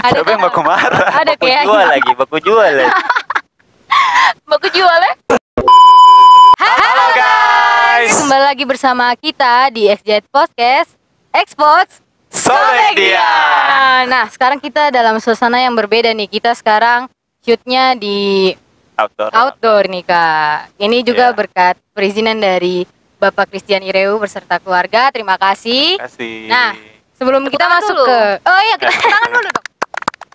Ada yang baku marah? Ada Baku kayak jual lagi, baku jual lagi. Baku jual ya? Halo guys. Kembali lagi bersama kita di XZ Podcast Exports Sobek dia. Nah, sekarang kita dalam suasana yang berbeda nih. Kita sekarang shootnya di Outdoor. outdoor nih kak. Ini juga Iya. berkat perizinan dari Bapak Christian Ireu beserta keluarga. Terima kasih. Kasih. Nah, sebelum kita tangan masuk dulu. ke oh iya kita tepuk tangan dulu dong.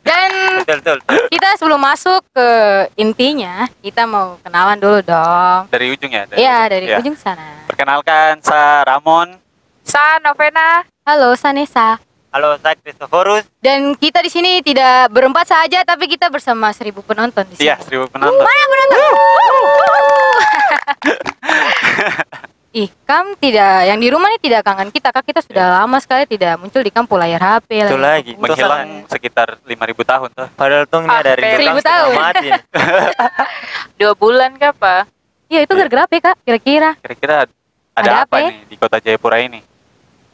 Dan Betul, betul. kita sebelum masuk ke intinya, kita mau kenalan dulu dong. dari ujung ya. Iya ujung. dari Ya. ujung sana. Perkenalkan saya Ramon. Sa, Novena. Halo Sanesa. Halo, saya Christoforus. Dan kita di sini tidak berempat saja, tapi kita bersama seribu penonton di sini. Iya, seribu penonton. Mana penonton? Ih, Kam tidak, yang di rumah nih tidak kangen kita, kak kita sudah lama sekali tidak muncul di kampung layar HP. Itu lagi. Menghilang sekitar 5000 tahun tuh. Padahal tuh ini Ah, dari seribu tahun. mati. Dua bulan ke apa? Iya itu gara-gara apa ya kak? Kira-kira. Kira-kira ada, Ada apa, apa ya? nih di kota Jayapura ini?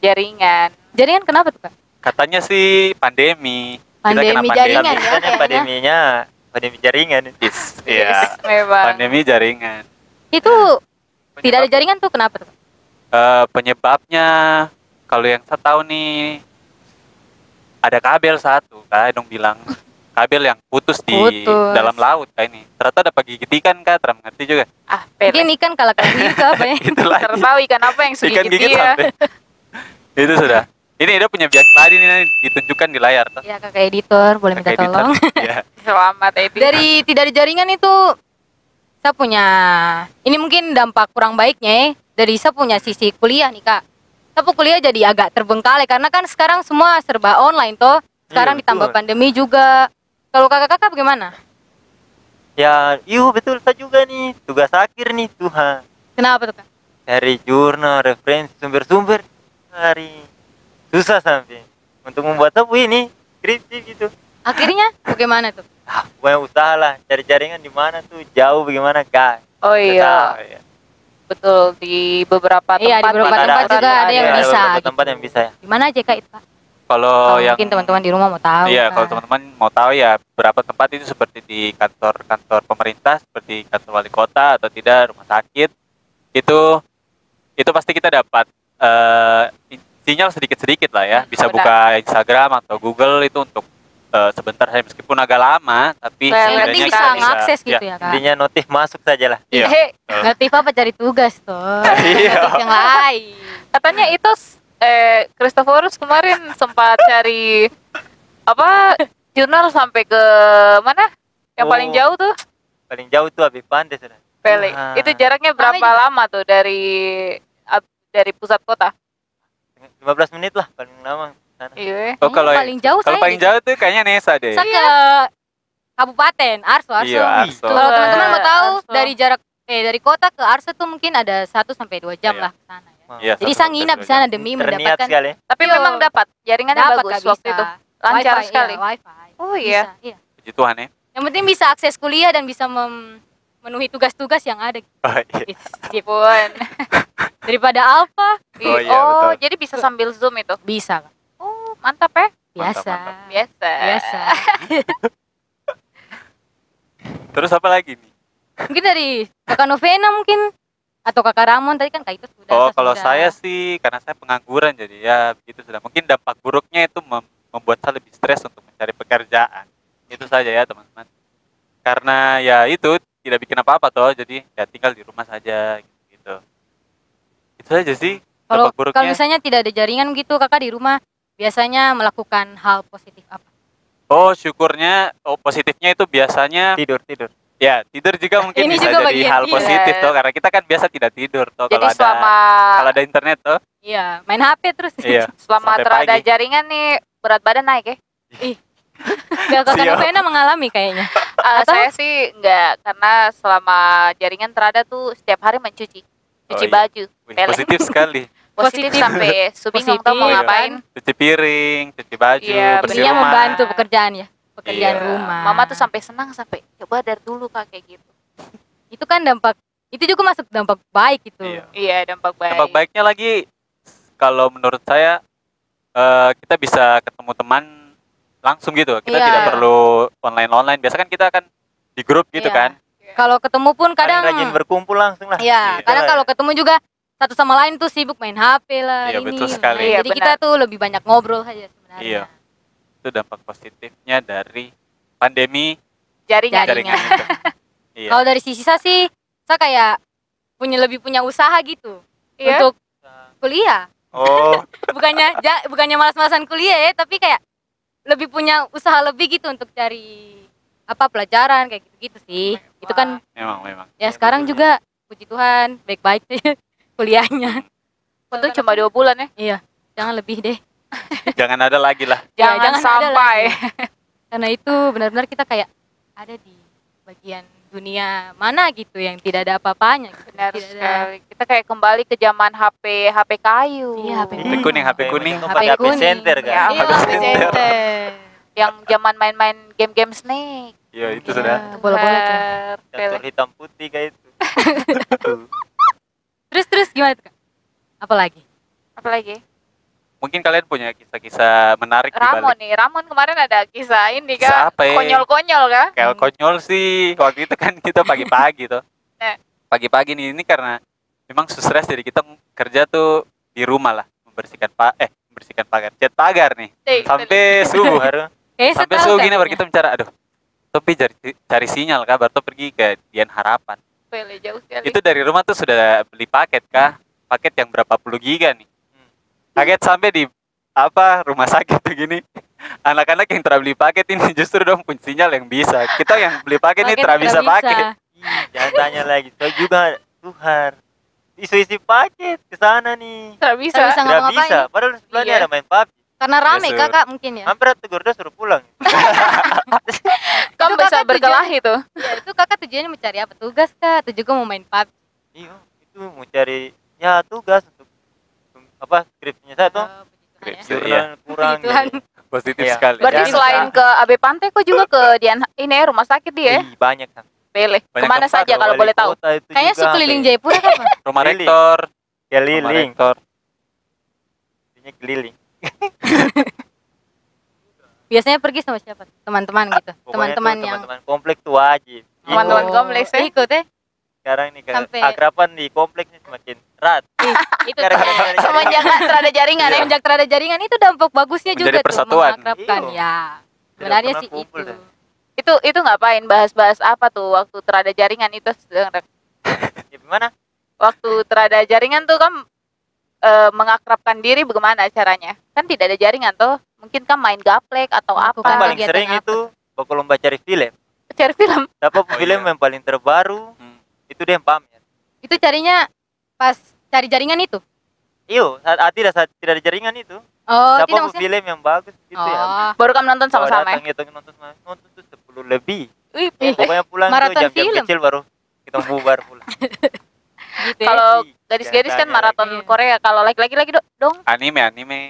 Jaringan. Jaringan kenapa tuh kak? Katanya sih pandemi. Kita Pandemi kena jaringan pandemi. ya pandeminya, pandemi jaringan. Is, Iya. Memang. Pandemi jaringan. Itu tidak ada jaringan tuh kenapa tuh? Eh, penyebabnya kalau yang saya tahu nih ada kabel satu kak dong bilang kabel yang putus di Putus. dalam laut kayak ini ternyata ada pagi ikan kak terang ngerti juga Ah, Mungkin pele. ikan kalau gitu apa ya? lagi Tertahu ikan apa yang ikan sedikit gigit dia. sampai itu sudah ini dia punya biak ladi nih ditunjukkan di layar tuh Ya kakak editor boleh minta Kakak editor. tolong. ya Selamat, Edi. Dari tidak ada jaringan itu saya punya ini mungkin dampak kurang baiknya ya. Dari saya punya sisi kuliah nih kak. Saya pun kuliah jadi agak terbengkalai karena kan sekarang semua serba online toh. Sekarang Iya, ditambah betul. pandemi juga. Kalau kakak-kakak bagaimana? Ya, iya betul saya juga nih. Tugas akhir nih Tuhan. Kenapa tuh kak? Dari jurnal, referensi, sumber-sumber. Hari susah sampai untuk membuat apa ini skripsi gitu. Akhirnya bagaimana tuh? Ah, pokoknya usaha lah cari jaringan di mana tuh jauh bagaimana kak. Oh iya, iya. betul di beberapa tempat. Iya, di beberapa tempat aturan juga ada yang Ada bisa, beberapa gitu. tempat yang bisa ya. Di mana aja kak itu kak? kalau yang mungkin teman-teman di rumah mau tahu. Iya, kalau teman-teman mau tahu ya berapa tempat itu seperti di kantor-kantor pemerintah, seperti kantor wali kota atau tidak rumah sakit, itu itu pasti kita dapat eh, sinyal sedikit-sedikit lah ya. Bisa Benar. buka Instagram atau Google itu untuk eh, sebentar saya meskipun agak lama, tapi Yang Yang penting setidaknya bisa kita ngakses ya, gitu ya kak. Intinya notif masuk saja lah. Iya. Eh, Notif apa cari tugas tuh? Iya. Notif yang lain. katanya itu eh Christophorus kemarin sempat cari apa jurnal sampai ke mana? Yang paling Oh. jauh tuh Paling jauh tuh Habib Pande sudah. Pele. Wah. Itu jaraknya berapa juga. lama tuh dari dari pusat kota? 15 menit lah paling lama. Sana. Iya. Oh, kalau paling jauh kalau saya paling jauh tuh kayaknya Nesa deh. saya ke kabupaten Arso Arso. Iya, Arso. Kalau teman-teman mau tahu Arso. dari jarak eh dari kota ke Arso tuh mungkin ada 1 sampai 2 jam Iya. lah ke sana ya. Iya, Jadi saya nginap di sana demi Terniat mendapatkan sekali. Tapi Yo. memang dapat jaringannya dapat bagus waktu itu. Lancar Wifi, sekali. Iya, wifi. Oh iya. Bisa, iya. Puji Tuhan ya. Yang penting bisa akses kuliah dan bisa memenuhi tugas-tugas yang ada Oh, iya. Pun. daripada alfa Oh, oh, iya, betul. jadi bisa sambil zoom itu. bisa Kak. Oh, mantap ya. biasa Mantap, mantap. Biasa. biasa Terus apa lagi nih? mungkin dari kakak Novena mungkin atau kakak Ramon tadi kan kak itu sudah Oh, kalau sudah. saya sih karena saya pengangguran jadi ya begitu sudah. Mungkin dampak buruknya itu mem- membuat saya lebih stres untuk mencari pekerjaan. Itu saja ya, teman-teman. Karena ya itu tidak bikin apa-apa toh, jadi ya tinggal di rumah saja gitu. Itu saja sih kalau dampak buruknya. kalau misalnya tidak ada jaringan gitu kakak di rumah biasanya melakukan hal positif apa Oh, syukurnya oh positifnya itu biasanya Tidur, tidur. ya tidur juga mungkin Ini bisa juga jadi hal positif toh karena kita kan biasa tidak tidur toh Jadi kalau ada selama kalau ada internet toh. iya main HP terus Iya. selama sampai terada pagi. jaringan nih berat badan naik ya? Nggak, kakak Siap. Novena mengalami kayaknya Ah, Atau- saya sih enggak karena selama jaringan terada tuh setiap hari mencuci cuci Oh, iya. baju Wih, positif sekali. Positif, Positif. sampai subingung Positif, tau mau ngapain Cuci piring, cuci baju, Iya, bersih Dia Rumah. membantu pekerjaan ya pekerjaan Iya. rumah mama tuh sampai senang sampai coba dari dulu kak kayak gitu itu kan dampak itu juga masuk dampak baik itu Iya. iya dampak baik Dampak baiknya lagi kalau menurut saya eh, kita bisa ketemu teman langsung gitu kita Iya. tidak perlu online online biasa kan kita kan di grup gitu Iya. kan Kalau ketemu pun kadang rajin berkumpul langsung lah Iya, Gitu kadang lah. kalau ketemu juga satu sama lain tuh sibuk main HP lah Iya, ini. betul sekali. Nah, Iya, jadi kita benar. tuh lebih banyak ngobrol saja sebenarnya. Iya. itu dampak positifnya dari pandemi Jaringan. Jaringan. jaringan itu iya Kalau dari sisi saya sih, saya kayak punya lebih punya usaha gitu Iya. untuk kuliah. oh Bukannya ja- bukannya malas-malasan kuliah ya, tapi kayak lebih punya usaha lebih gitu untuk cari apa pelajaran kayak gitu-gitu sih. Itu kan memang memang ya Ya, sekarang betul, juga puji Tuhan baik-baik sih kuliahnya. Untung cuma dua bulan ya. Jangan lebih deh. jangan ada lagi lah Ya, Jangan, jangan ada sampai. Karena itu benar-benar kita kayak ada di bagian dunia mana gitu yang tidak ada apa-apanya gitu. Benar Tidak ada- sekali. Kita kayak kembali ke zaman HP HP kayu. Iya, HP HP kuning, HP kuning. HP HP kuning. center kan Ya, Iya, HP HP center. center. Yang zaman main-main game-game Snake. iya itu Iya. sudah Bola-bola catur Pele. hitam putih kayak itu Terus terus gimana tuh, Kak? Apa lagi? Apa lagi? mungkin kalian punya kisah-kisah menarik di Ramon nih. Ramon kemarin ada kisah ini kan. ya? Konyol-konyol kan? kayak konyol sih waktu itu kan kita pagi-pagi tuh Eh. pagi-pagi nih ini karena memang stres jadi kita kerja tuh di rumah lah membersihkan pak eh membersihkan pagar cat pagar nih Eh, sampai subuh baru Eh, sampai subuh gini baru kita bicara aduh tapi cari cari sinyal kah baru tuh pergi ke Dian Harapan Pele jauh sekali. itu dari rumah tuh sudah beli paket kah paket yang berapa puluh giga nih. Paket sampai di apa rumah sakit tuh gini. Anak-anak yang telah beli paket ini justru dong punya sinyal yang bisa. Kita yang beli paket ini Paket tidak bisa Ih, jangan tanya lagi. Saya juga Tuhan. Isu-isu paket ke sana nih. Tidak bisa. Nggak bisa tidak ngapa-ngapain. bisa padahal sebelahnya Iya. ada main PUBG Karena rame Sur. kakak mungkin ya. hampir tegur dia suruh pulang Kamu bisa berkelahi tuh. Ya, itu kakak tujuannya mencari apa? Tugas kah? Atau juga mau main PUBG? iya itu mau cari ya tugas untuk apa skripnya saya tuh Oh, Tuhan ya. Jurnal kurang gitu. positif Iya. sekali Berarti Jangan selain ke AB Pantai kok juga ke Dian ini ya, rumah sakit dia ya? Ih, banyak kan Pele. Banyak Ke mana tempat, saja kalau boleh tahu? Kayaknya sekeliling Jayapura kan? Pak? rumah Keliling. rektor rumah keliling rektor Intinya keliling Biasanya pergi sama siapa? Teman-teman gitu. Pokoknya Teman-teman tuh yang teman-teman komplek tuh wajib Teman-teman Ikut. kompleks ya? Ikut ya? sekarang nih kan Sampai- akraban di kompleks ini semakin erat itu tuh. Semenjak terada jaringan ya? Semenjak terada jaringan itu dampak bagusnya Menjadi juga tuh persatuan. mengakrabkan Iya. ya. Sebenarnya sih itu. dah. Itu itu ngapain bahas-bahas apa tuh waktu terada jaringan itu ya gimana waktu terada jaringan tuh kan eh, mengakrabkan diri bagaimana caranya? Kan tidak ada jaringan tuh. Mungkin kan main gaplek atau Kan apa? paling kegiatan sering apa itu bakal lomba cari film Cari film. siapa Oh, film iya. yang paling terbaru Hmm. itu dia yang pamer Itu carinya pas cari jaringan itu. iyo saat ah, tidak saat tidak ada jaringan itu Oh, siapa tidak film yang bagus gitu ya Oh, Baru kamu nonton sama-sama ya? datang gitu nonton sama nonton tuh sepuluh lebih Wih, Eh, pokoknya pulang tuh maraton jam-jam kecil baru kita bubar pulang gitu ya. Kalau Ih, gadis-gadis kan jangan tanya maraton lagi. Korea. Kalau laki-laki lagi do- dong. anime anime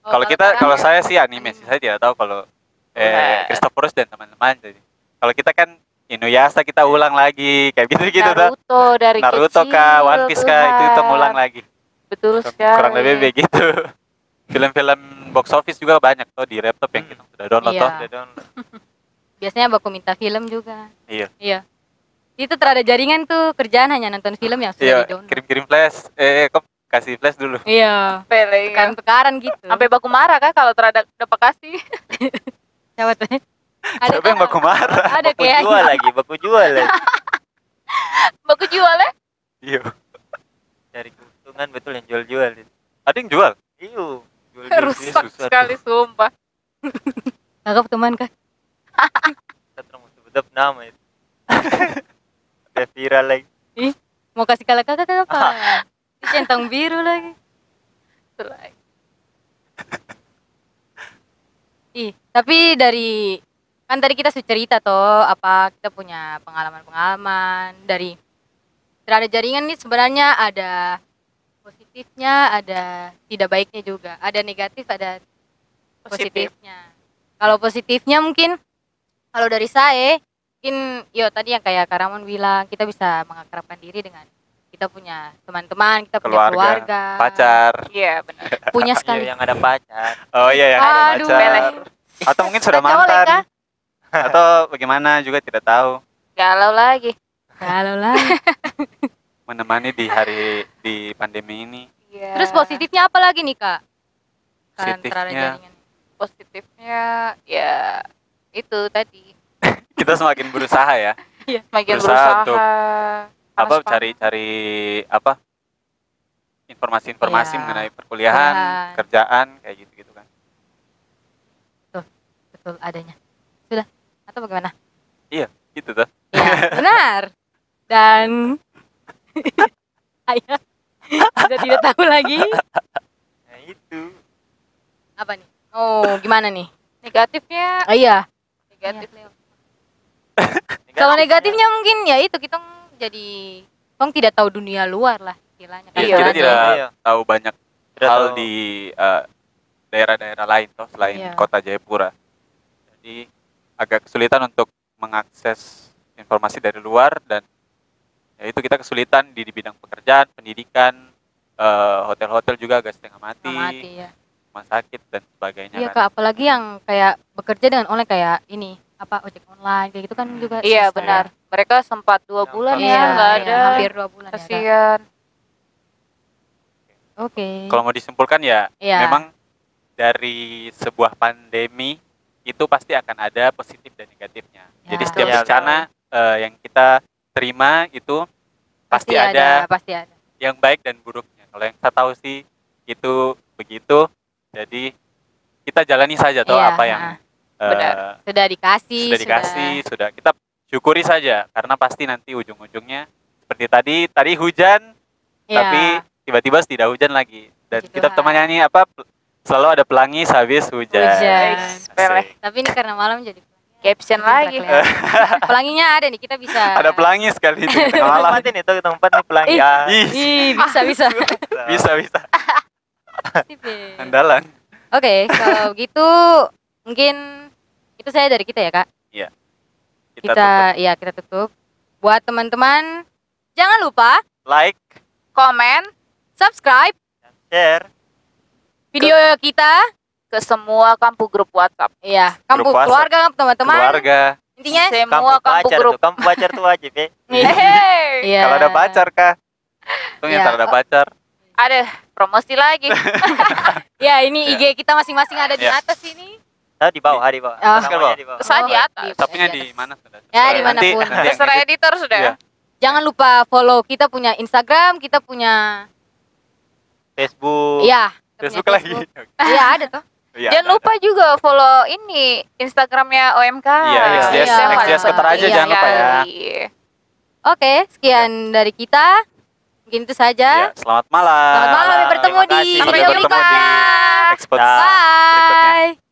Oh, kalau kita kalau saya sih anime sih saya tidak tahu kalau eh. Christophorus dan teman-teman jadi kalau kita kan Inuyasha kita ulang lagi kayak gitu gitu tuh Naruto dari Naruto kecil. kah One Piece kah itu kita ngulang lagi Betul Kurang- sekali. kurang lebih begitu film-film box office juga banyak tuh di laptop yang Hmm. kita sudah download Iya. toh Udah download. Biasanya baku minta film juga. Iya. Iya. Itu terada jaringan tuh kerjaan hanya nonton film yang sudah iya di-download. kirim-kirim flash eh kok kasih flash dulu Iya. Pele. iya. Tukaran-tukaran gitu. Sampai baku marah kah kalau terhadap dapat kasih? siapa tuh? siapa yang baku marah Ada baku kayak jual lagi baku jual lagi baku jual ya? iya dari keuntungan betul yang jual-jual ada yang jual iyo jual-jual Rusak sesuatu. sekali sumpah. Kakak teman kah? kita terus nama itu udah viral lagi Mau kasih kalah kakak apa? Centang biru lagi. Itulah. Ih, tapi dari kan tadi kita sudah cerita toh apa kita punya pengalaman-pengalaman dari terhadap jaringan ini sebenarnya ada positifnya, ada tidak baiknya juga. Ada negatif, ada Positif. positifnya. Kalau positifnya mungkin kalau dari saya mungkin yo tadi yang kayak Karamon bilang kita bisa mengakrabkan diri dengan kita punya teman-teman, kita punya Keluarga, keluarga, pacar Iya benar. punya sekali yang ada pacar oh iya yang ada Aduh, pacar Peleh. atau mungkin sudah mantan Kak. atau bagaimana juga tidak tahu Galau lagi. Kalau lah. menemani di hari di pandemi ini Iya. Terus positifnya apa lagi nih kak? Kalian Positifnya- positifnya ya itu tadi kita semakin berusaha ya makin Berusaha berusaha, untuk apa cari-cari apa informasi-informasi Iya. mengenai perkuliahan, Kuliahan. kerjaan kayak gitu-gitu kan. Betul adanya. Sudah. Atau bagaimana? Gitu tuh. Ya, benar. Dan saya sudah tidak tahu lagi Nah, itu. apa nih. Oh, gimana nih? negatifnya Oh iya. negatif Kalau negatifnya mungkin ya itu kita jadi tong tidak tahu dunia luar lah istilahnya kan. Ya, Iya, kita kan? tidak Iya. tahu banyak Tidak hal tahu. di eh, daerah-daerah lain toh selain Iya. kota Jayapura. Jadi agak kesulitan untuk mengakses informasi dari luar dan ya itu kita kesulitan di, di bidang pekerjaan, pendidikan, eh, hotel-hotel juga agak setengah mati, Mati ya. rumah sakit dan sebagainya Iya kan. kak, apalagi yang kayak bekerja dengan online kayak ini apa ojek online kayak gitu kan juga. iya susah benar mereka sempat dua Yang bulan ya. ya Iya, nggak iya, ada hampir dua bulan ya. Kak. kasihan Oke. Kalau mau disimpulkan ya Iya. memang dari sebuah pandemi itu pasti akan ada positif dan negatifnya. Ya. Jadi setiap Betul. bencana eh, yang kita terima itu pasti, ada, pasti ada. yang baik dan buruknya. Kalau yang saya tahu sih itu begitu. Jadi kita jalani saja toh Iya, apa yang Benar. Sudah dikasih. sudah dikasih, sudah kita syukuri saja karena pasti nanti ujung-ujungnya seperti tadi tadi hujan Iya. tapi tiba-tiba tidak hujan lagi dan Puji kita temannya nyanyi apa selalu ada pelangi habis hujan. Hujan. Asik. Tapi ini karena malam jadi caption lagi. Pelanginya ada nih kita bisa. Ada pelangi sekali di tengah Malam mati nih tuh tempat nih pelangi. Ih. Ah. Ih, bisa bisa. bisa bisa. Ya. Andalan. Oke, kalau gitu mungkin itu saya dari kita ya kak. Kita, Kita, tutup. ya kita tutup. Buat teman-teman jangan lupa like, komen subscribe Share. video kita. ke semua kampu grup WhatsApp Iya, kampung WhatsApp. keluarga teman-teman. keluarga. Intinya semua Kampung kampu pacar grup tuh, kampung pacar tuh wajib ya. Hehehe. Iya. Kalau ada pacar kah? Untung yang Iya. ada pacar. ada promosi lagi Ya, ini Ya. IG kita masing-masing ada di Ya. atas ini. Nah, di bawah, di bawah. Oh. Di bawah. saya di atas Sapinya Iya, di iya. mana sudah? Ya, di mana pun. nanti yang terserah edit. editor sudah Iya. Jangan lupa follow kita punya Instagram, kita punya Facebook. Iya, Facebook lagi. Iya, ada tuh. Iya, Jangan ada, lupa juga follow ini Instagramnya OMK. Iya, XDS- Jangan XDS lupa. Kota Raja, Iya, jangan lupa ya. iya. Oke, sekian dari kita. Mungkin itu ada. saja. Ya, selamat malam. Selamat malam, sampai bertemu di. Sampai bertemu di Dah. berikutnya. Bye.